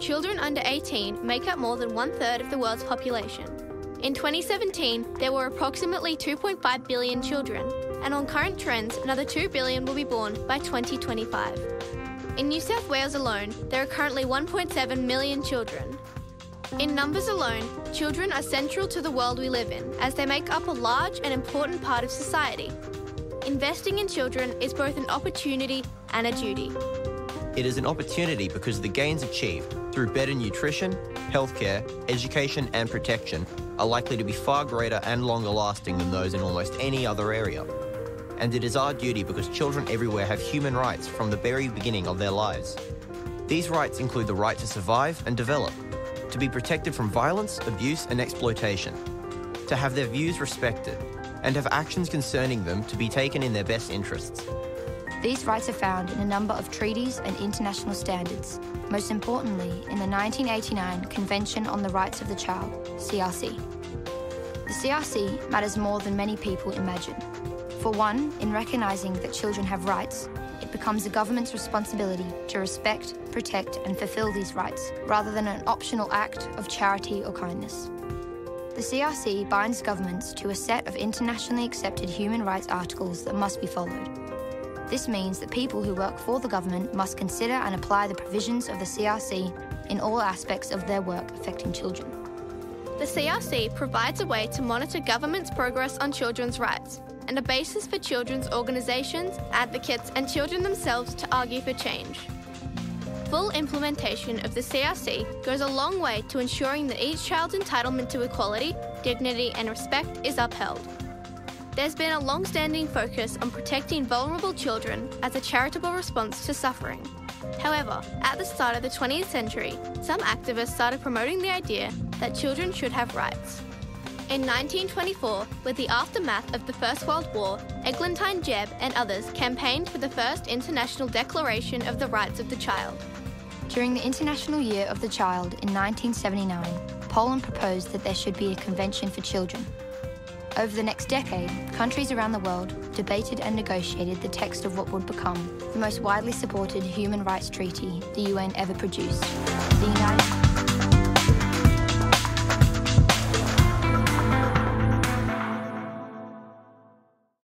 children under 18 make up more than one third of the world's population. In 2017, there were approximately 2.5 billion children, and on current trends, another 2 billion will be born by 2025. In New South Wales alone, there are currently 1.7 million children. In numbers alone, children are central to the world we live in, as they make up a large and important part of society. Investing in children is both an opportunity and a duty. It is an opportunity because the gains achieved through better nutrition, healthcare, education, and protection are likely to be far greater and longer lasting than those in almost any other area. And it is our duty because children everywhere have human rights from the very beginning of their lives. These rights include the right to survive and develop, to be protected from violence, abuse, and exploitation, to have their views respected, and have actions concerning them to be taken in their best interests. These rights are found in a number of treaties and international standards, most importantly in the 1989 Convention on the Rights of the Child, CRC. The CRC matters more than many people imagine. For one, in recognising that children have rights, it becomes the government's responsibility to respect, protect and fulfil these rights, rather than an optional act of charity or kindness. The CRC binds governments to a set of internationally accepted human rights articles that must be followed. This means that people who work for the government must consider and apply the provisions of the CRC in all aspects of their work affecting children. The CRC provides a way to monitor government's progress on children's rights and a basis for children's organisations, advocates, and children themselves to argue for change. Full implementation of the CRC goes a long way to ensuring that each child's entitlement to equality, dignity, and respect is upheld. There's been a long standing focus on protecting vulnerable children as a charitable response to suffering. However, at the start of the 20th century, some activists started promoting the idea that children should have rights. In 1924, with the aftermath of the First World War, Eglantine Jebb and others campaigned for the first International Declaration of the Rights of the Child. During the International Year of the Child in 1979, Poland proposed that there should be a convention for children. Over the next decade, countries around the world debated and negotiated the text of what would become the most widely supported human rights treaty the UN ever produced, the United